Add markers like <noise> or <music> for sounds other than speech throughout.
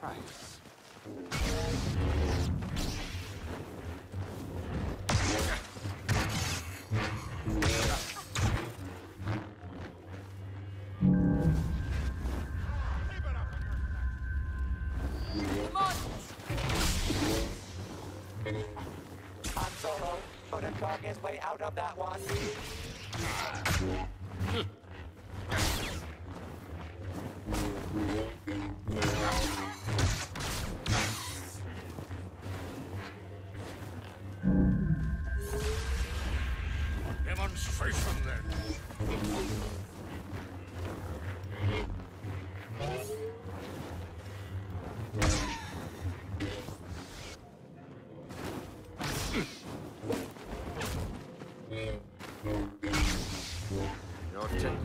price. <laughs> Solo couldn't talk his way out of that one. <laughs>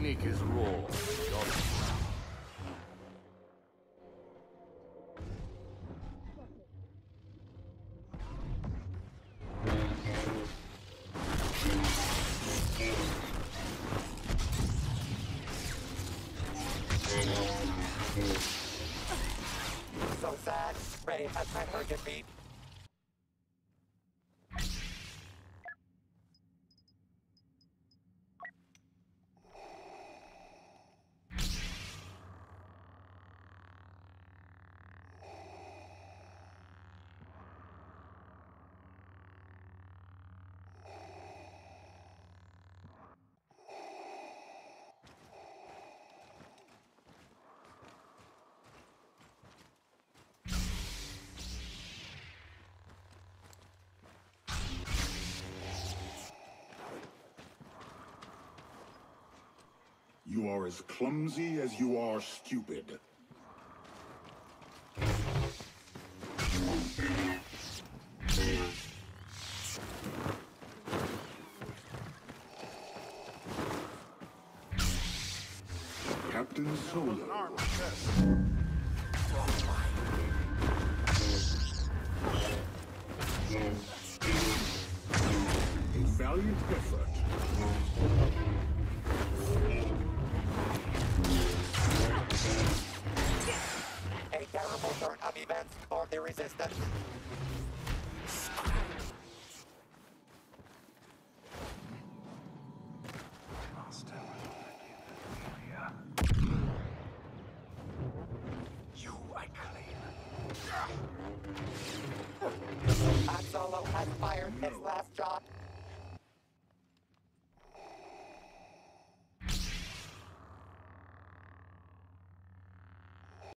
technique is raw. So sad. Rey has met her defeat. You are as clumsy as you are stupid. Captain Solo. Valiant effort. Turn of the Resistance. You I claim. Han Solo has fired his last shot.